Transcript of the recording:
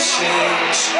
change.